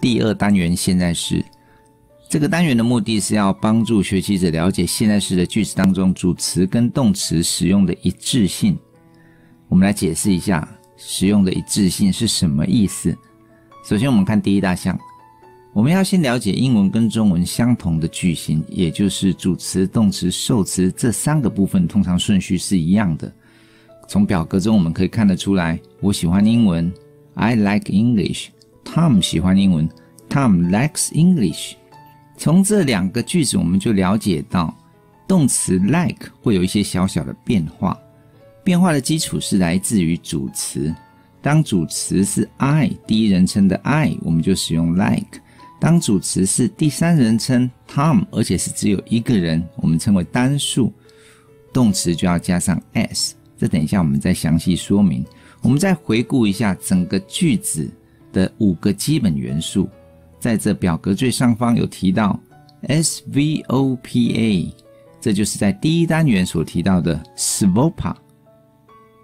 第二单元现在式。这个单元的目的是要帮助学习者了解现在式的句子当中主词跟动词使用的一致性。我们来解释一下使用的一致性是什么意思。首先，我们看第一大项，我们要先了解英文跟中文相同的句型，也就是主词、动词、受词这三个部分通常顺序是一样的。从表格中我们可以看得出来，我喜欢英文，I like English。Tom 喜欢英文，Tom likes English。从这两个句子，我们就了解到，动词 like 会有一些小小的变化。变化的基础是来自于主词。当主词是 I 第一人称的 I，我们就使用 like；当主词是第三人称 Tom，而且是只有一个人，我们称为单数，动词就要加上 s。这等一下我们再详细说明。我们再回顾一下整个句子的五个基本元素。在这表格最上方有提到 SVOPA，这就是在第一单元所提到的 SVOPA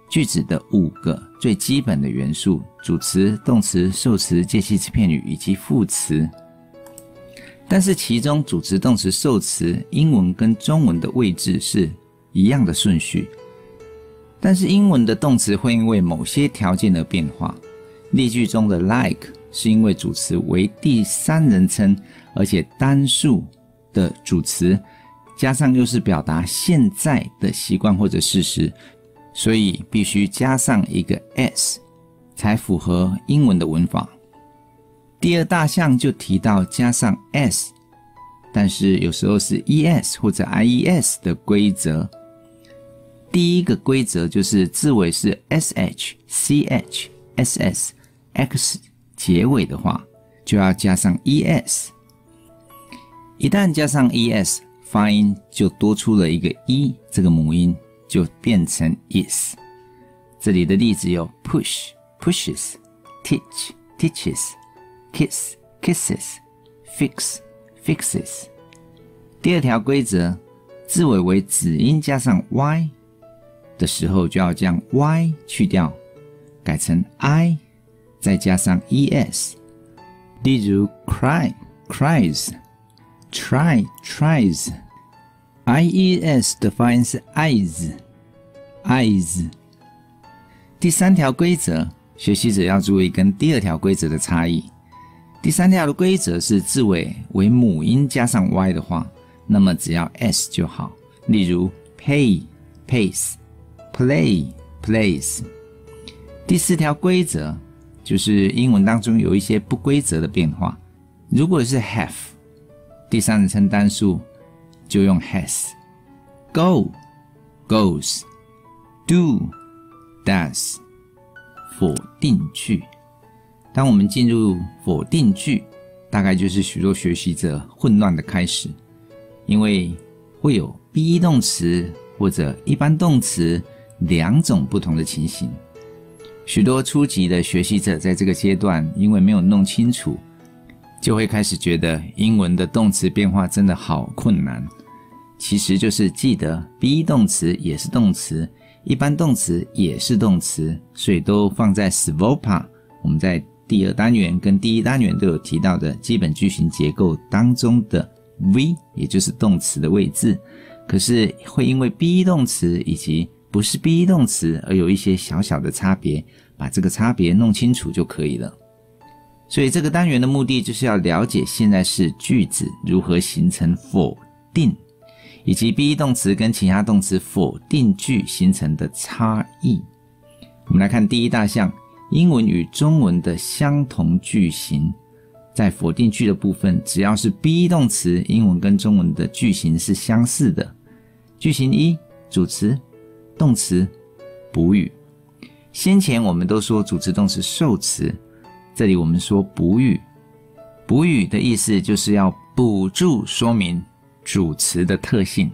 句子的五个最基本的元素：主词、动词、受词、介系词片语以及副词。但是其中主词、动词、受词英文跟中文的位置是一样的顺序，但是英文的动词会因为某些条件而变化。例句中的 like。是因为主词为第三人称，而且单数的主词，加上又是表达现在的习惯或者事实，所以必须加上一个 s，才符合英文的文法。第二大项就提到加上 s，但是有时候是 es 或者 ies 的规则。第一个规则就是字尾是 sh、ch、ss、x。结尾的话就要加上 es，一旦加上 es，发音就多出了一个 e 这个母音，就变成 is。这里的例子有 push pushes、teach teaches、kiss kisses、fix fixes。第二条规则，字尾为子音加上 y 的时候，就要将 y 去掉，改成 i。再加上 es，例如 cry cries，try tries，ies 的发音是 eyes eyes。第三条规则，学习者要注意跟第二条规则的差异。第三条的规则是字尾为母音加上 y 的话，那么只要 s 就好。例如 pay pays，play plays。第四条规则。就是英文当中有一些不规则的变化。如果是 have 第三人称单数，就用 has。go goes do does。否定句，当我们进入否定句，大概就是许多学习者混乱的开始，因为会有 be 动词或者一般动词两种不同的情形。许多初级的学习者在这个阶段，因为没有弄清楚，就会开始觉得英文的动词变化真的好困难。其实就是记得，be 动词也是动词，一般动词也是动词，所以都放在 SVOPA。我们在第二单元跟第一单元都有提到的基本句型结构当中的 V，也就是动词的位置。可是会因为 be 动词以及不是 be 动词而有一些小小的差别，把这个差别弄清楚就可以了。所以这个单元的目的就是要了解现在式句子如何形成否定，以及 be 动词跟其他动词否定句形成的差异。我们来看第一大项，英文与中文的相同句型，在否定句的部分，只要是 be 动词，英文跟中文的句型是相似的。句型一，主词。动词补语，先前我们都说主词、动词、受词，这里我们说补语。补语的意思就是要补助说明主词的特性。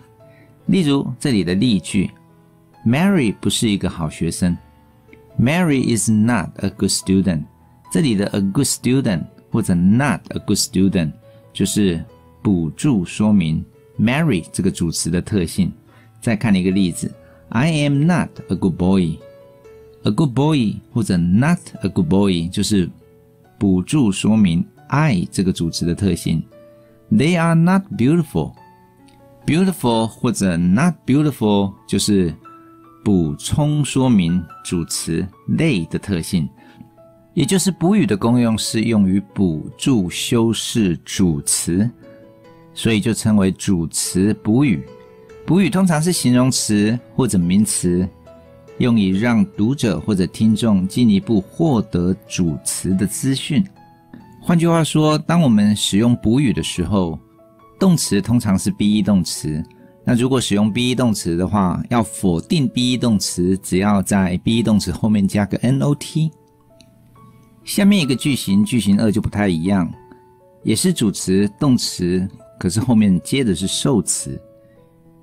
例如这里的例句：Mary 不是一个好学生。Mary is not a good student。这里的 a good student 或者 not a good student 就是补助说明 Mary 这个主词的特性。再看一个例子。I am not a good boy. A good boy 或者 not a good boy 就是补助说明 I 这个主词的特性。They are not beautiful. Beautiful 或者 not beautiful 就是补充说明主词 they 的特性，也就是补语的功用是用于补助修饰主词，所以就称为主词补语。补语通常是形容词或者名词，用以让读者或者听众进一步获得主词的资讯。换句话说，当我们使用补语的时候，动词通常是 be 动词。那如果使用 be 动词的话，要否定 be 动词，只要在 be 动词后面加个 not。下面一个句型，句型二就不太一样，也是主词动词，可是后面接的是受词，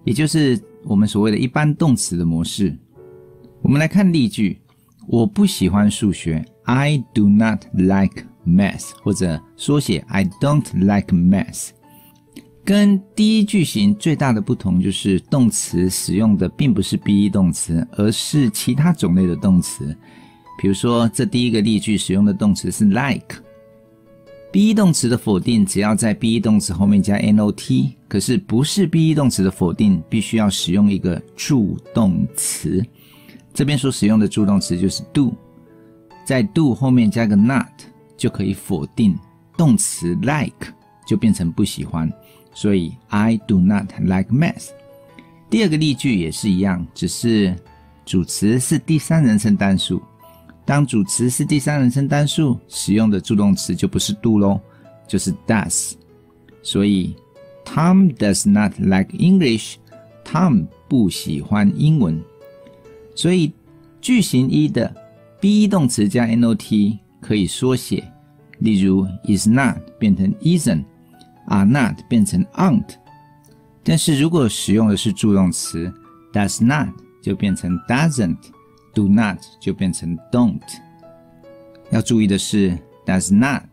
也就是我们所谓的一般动词的模式。我们来看例句：我不喜欢数学，I do not like math，或者缩写 I don't like math。跟第一句型最大的不同就是，动词使用的并不是 be 动词，而是其他种类的动词。比如说，这第一个例句使用的动词是 like。Be 动词的否定只要在 be 动词后面加 not，可是不是 be 动词的否定必须要使用一个助动词。这边所使用的助动词就是 do，在 do 后面加个 not 就可以否定动词 like，就变成不喜欢。所以，I do not like math。第二个例句也是一样，只是主词是第三人称单数。当主词是第三人称单数，使用的助动词就不是 do 咯，就是 does。所以，Tom does not like English。Tom 不喜欢英文。所以，句型一的 be 动词加 not 可以缩写，例如 is not 变成 isn't。are not 变成 aren't，但是如果使用的是助动词，does not 就变成 doesn't Do not 就变成 don't。要注意的是，does not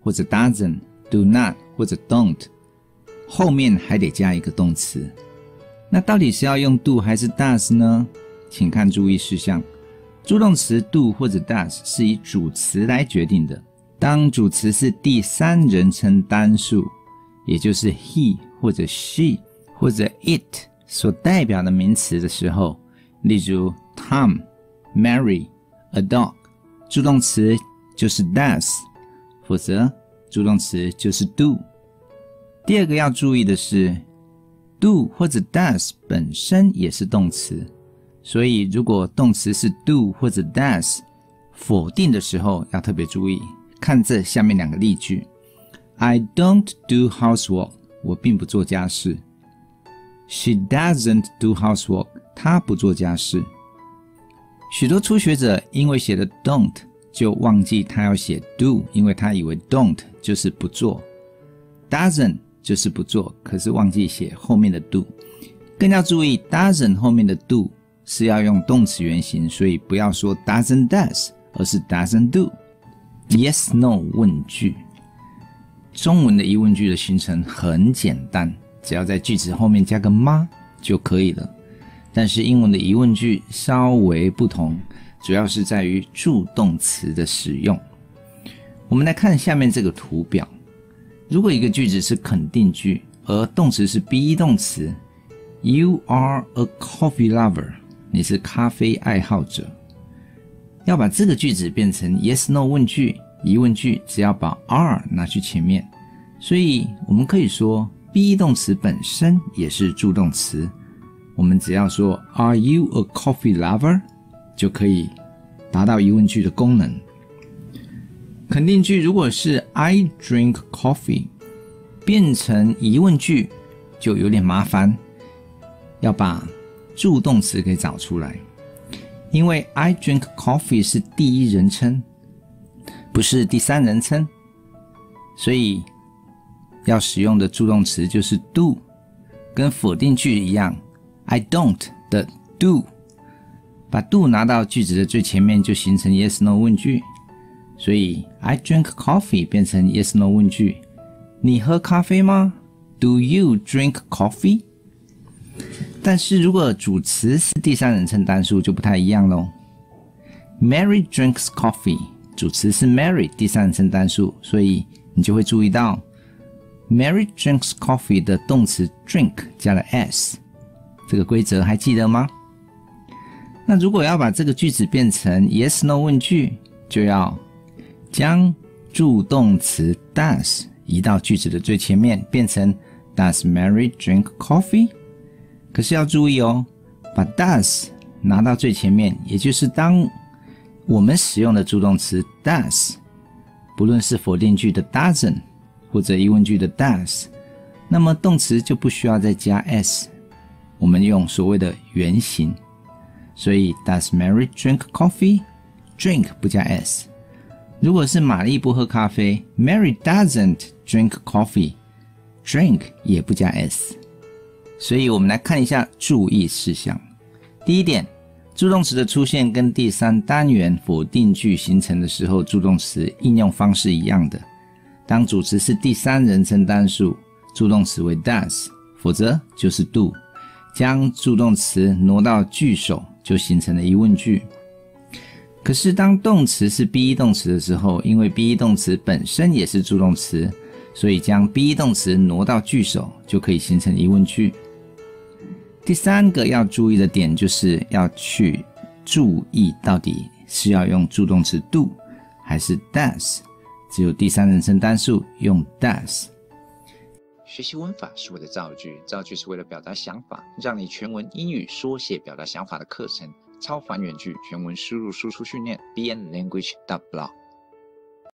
或者 doesn't，do not 或者 don't，后面还得加一个动词。那到底是要用 do 还是 does 呢？请看注意事项：助动词 do 或者 does 是以主词来决定的。当主词是第三人称单数。也就是 he 或者 she 或者 it 所代表的名词的时候，例如 Tom、Marry、a dog，助动词就是 does，否则助动词就是 do。第二个要注意的是，do 或者 does 本身也是动词，所以如果动词是 do 或者 does，否定的时候要特别注意，看这下面两个例句。I don't do housework。我并不做家事。She doesn't do housework。她不做家事。许多初学者因为写了 don't 就忘记他要写 do，因为他以为 don't 就是不做，doesn't 就是不做，可是忘记写后面的 do。更要注意，doesn't 后面的 do 是要用动词原形，所以不要说 doesn't does，而是 doesn't do。Yes/No 问句。中文的疑问句的形成很简单，只要在句子后面加个吗就可以了。但是英文的疑问句稍微不同，主要是在于助动词的使用。我们来看下面这个图表，如果一个句子是肯定句，而动词是 be 动词，You are a coffee lover，你是咖啡爱好者。要把这个句子变成 yes/no 问句。疑问句只要把 are 拿去前面，所以我们可以说 be 动词本身也是助动词。我们只要说 Are you a coffee lover？就可以达到疑问句的功能。肯定句如果是 I drink coffee，变成疑问句就有点麻烦，要把助动词给找出来，因为 I drink coffee 是第一人称。不是第三人称，所以要使用的助动词就是 do，跟否定句一样，I don't 的 do，把 do 拿到句子的最前面就形成 yes/no 问句，所以 I drink coffee 变成 yes/no 问句，你喝咖啡吗？Do you drink coffee？但是如果主词是第三人称单数就不太一样喽，Mary drinks coffee。主词是 Mary，第三人称单数，所以你就会注意到，Mary drinks coffee 的动词 drink 加了 s，这个规则还记得吗？那如果要把这个句子变成 yes no 问句，就要将助动词 does 移到句子的最前面，变成 Does Mary drink coffee？可是要注意哦，把 does 拿到最前面，也就是当我们使用的助动词 does。不论是否定句的 doesn't 或者疑问句的 does，那么动词就不需要再加 s，我们用所谓的原型。所以 Does Mary drink coffee？Drink 不加 s。如果是玛丽不喝咖啡，Mary doesn't drink coffee，drink 也不加 s。所以我们来看一下注意事项。第一点。助动词的出现跟第三单元否定句形成的时候，助动词应用方式一样的。当主词是第三人称单数，助动词为 does，否则就是 do。将助动词挪到句首，就形成了疑问句。可是当动词是 be 动词的时候，因为 be 动词本身也是助动词，所以将 be 动词挪到句首，就可以形成疑问句。第三个要注意的点，就是要去注意到底是要用助动词 do 还是 does。只有第三人称单数用 does。学习文法是为了造句，造句是为了表达想法，让你全文英语缩写表达想法的课程，超凡远距全文输入输出训练，B N Language dot blog。